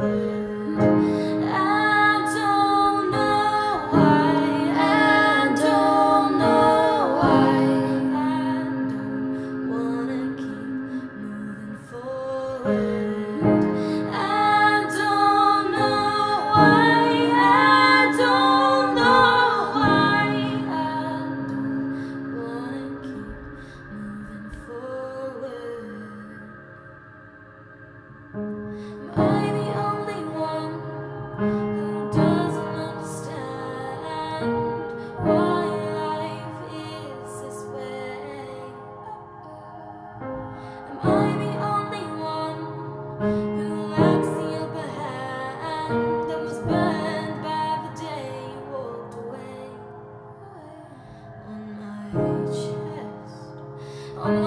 away.